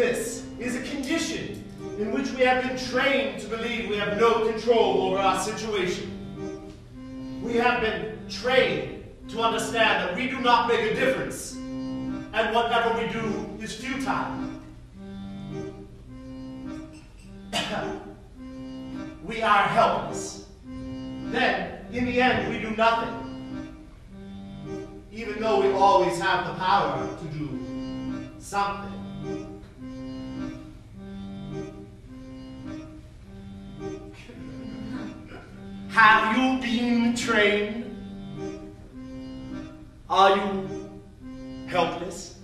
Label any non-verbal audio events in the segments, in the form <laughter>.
helplessness is a condition in which we have been trained to believe we have no control over our situation. We have been trained to understand that we do not make a difference, and whatever we do is futile. <coughs> we are helpless. Then, in the end, we do nothing. Even though we always have the power to do something. Have you been trained? Are you helpless?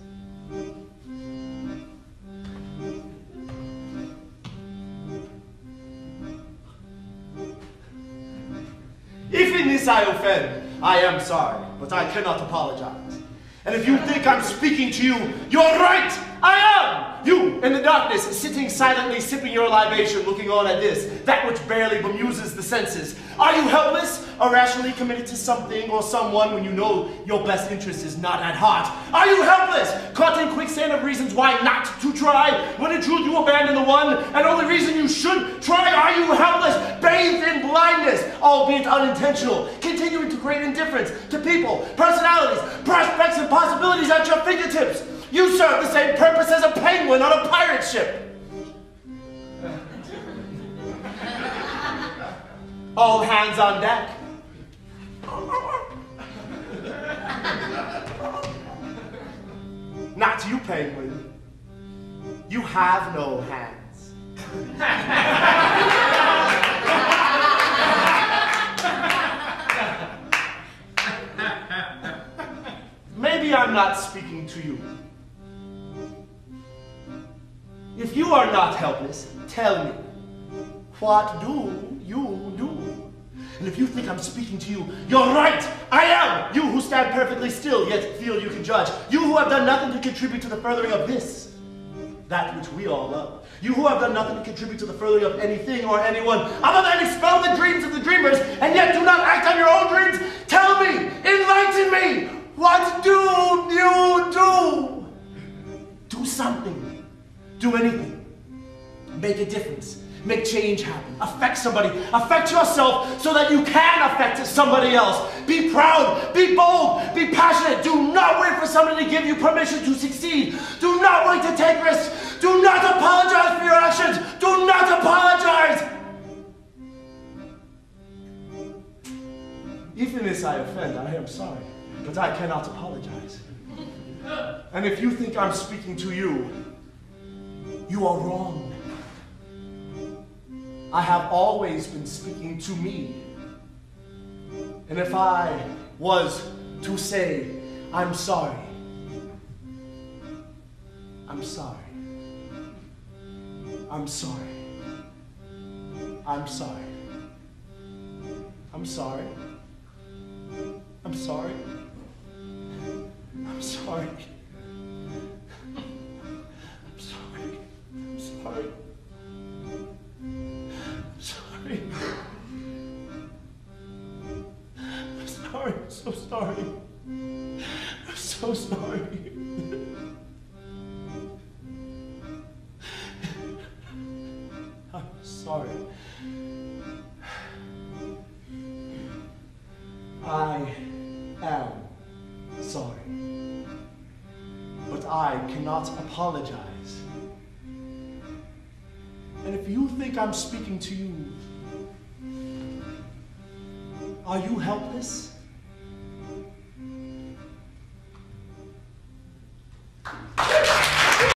If in this I offend, I am sorry, but I cannot apologize. And if you think I'm speaking to you, you're right! I am! You, in the darkness, sitting silently, sipping your libation, looking on at this, that which barely bemuses the senses. Are you helpless, irrationally committed to something or someone when you know your best interest is not at heart? Are you helpless, caught in quicksand of reasons why not to try, when in truth you abandon the one and only reason you should try? Are you helpless, albeit unintentional, continuing to create indifference to people, personalities, prospects, and possibilities at your fingertips? You serve the same purpose as a penguin on a pirate ship. All hands on deck. Not you, penguin. You have no hands. <laughs> not speaking to you. If you are not helpless, tell me, what do you do? And if you think I'm speaking to you, you're right! I am! You who stand perfectly still, yet feel you can judge. You who have done nothing to contribute to the furthering of this, that which we all love. You who have done nothing to contribute to the furthering of anything or anyone, other than expel the dreams of the dreamers, and yet do not act on your own anything. Make a difference. Make change happen. Affect somebody. Affect yourself so that you can affect somebody else. Be proud. Be bold. Be passionate. Do not wait for somebody to give you permission to succeed. Do not wait to take risks. Do not apologize for your actions. Do not apologize. Even If I offend, I am sorry, but I cannot apologize. And if you think I'm speaking to you, you are wrong. I have always been speaking to me. And if I was to say, I'm sorry, I'm sorry. I'm sorry. I'm sorry. I'm sorry. I'm sorry. I'm sorry. Sorry. I'm so sorry. I'm sorry. I am sorry. But I cannot apologize. And if you think I'm speaking to you, are you helpless?